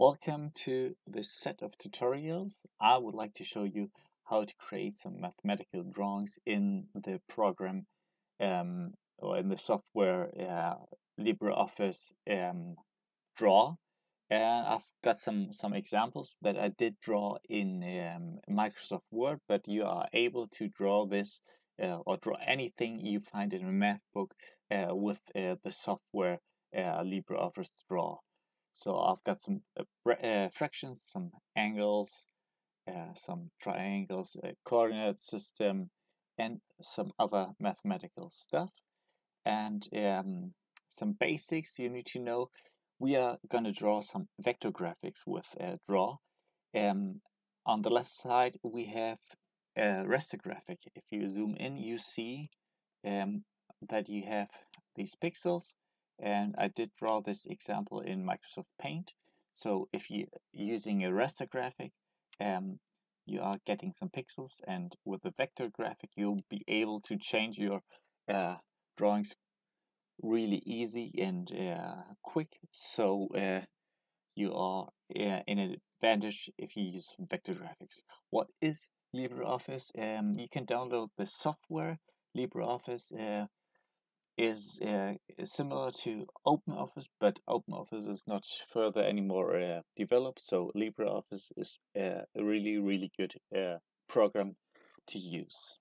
Welcome to this set of tutorials. I would like to show you how to create some mathematical drawings in the program um, or in the software uh, LibreOffice um, Draw. And I've got some, some examples that I did draw in um, Microsoft Word, but you are able to draw this uh, or draw anything you find in a math book uh, with uh, the software uh, LibreOffice Draw. So I've got some uh, uh, fractions, some angles, uh, some triangles, a coordinate system, and some other mathematical stuff. And um, some basics you need to know. We are going to draw some vector graphics with uh, Draw. Um, on the left side, we have a raster graphic. If you zoom in, you see um, that you have these pixels and I did draw this example in Microsoft Paint. So if you're using a raster graphic, um, you are getting some pixels and with a vector graphic you'll be able to change your uh, drawings really easy and uh, quick so uh, you are uh, in an advantage if you use vector graphics. What is LibreOffice? Um, you can download the software LibreOffice uh, is uh, similar to OpenOffice, but OpenOffice is not further anymore uh, developed. So LibreOffice is uh, a really, really good uh, program to use.